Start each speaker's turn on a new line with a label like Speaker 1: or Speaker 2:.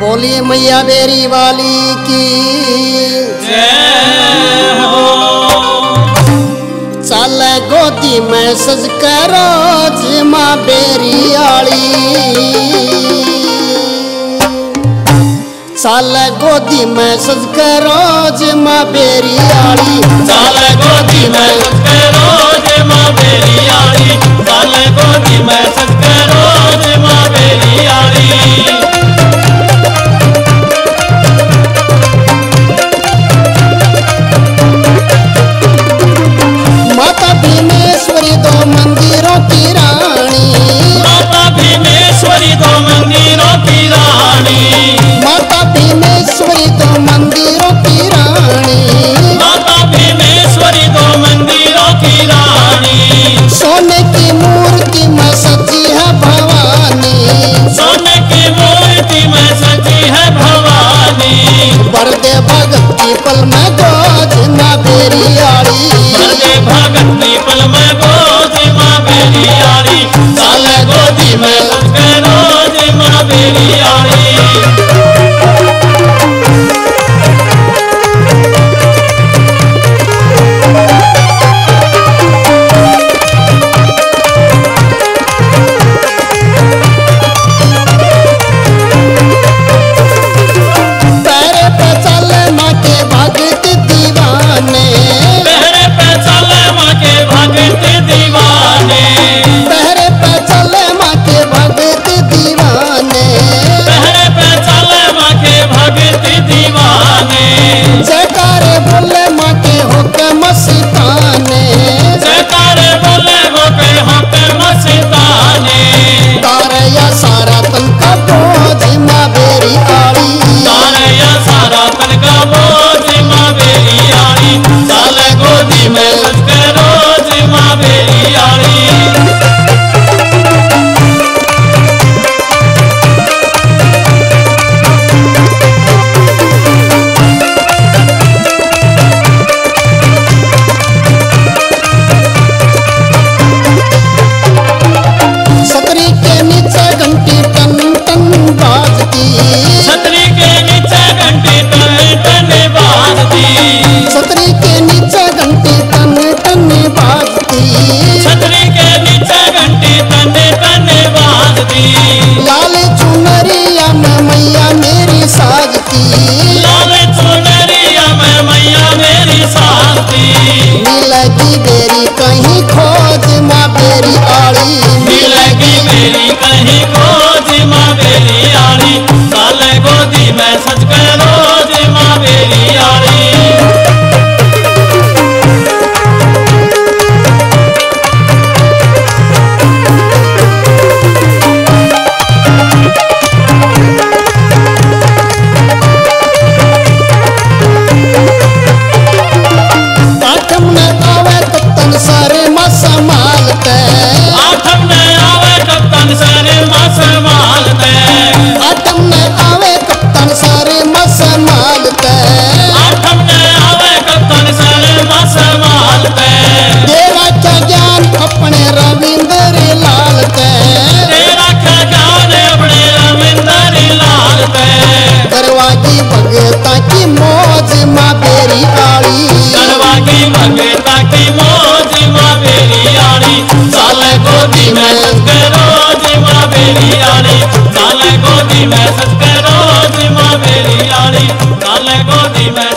Speaker 1: बोलिए मैया बेरी वाली की। चल गोदी में सज करो जिमा बेरी आली। चल गोदी में सज करो जिमा बेरी आली। चल al घंटे तन
Speaker 2: तन
Speaker 1: बाजती।
Speaker 2: छतरी के नीचे घंटी तन तन बाजती।
Speaker 1: छतरी के नीचे घंटी तन तन बाजती।
Speaker 2: छतरी के नीचे घंटी तन तन बाजती।
Speaker 1: लाल चुनरिया में मैया मेरी साजती।
Speaker 2: लाल चुनरिया में मैया मेरी साजती।
Speaker 1: की देरी कहीं
Speaker 2: Mari. की
Speaker 1: भगता की मौज माँ मेरी आड़ी।
Speaker 2: करवा की भगता की मौज माँ मेरी आड़ी। साल गोदी में रोज माँ मेरी आड़ी। साल गोदी में रोज माँ मेरी आड़ी। साल गोदी में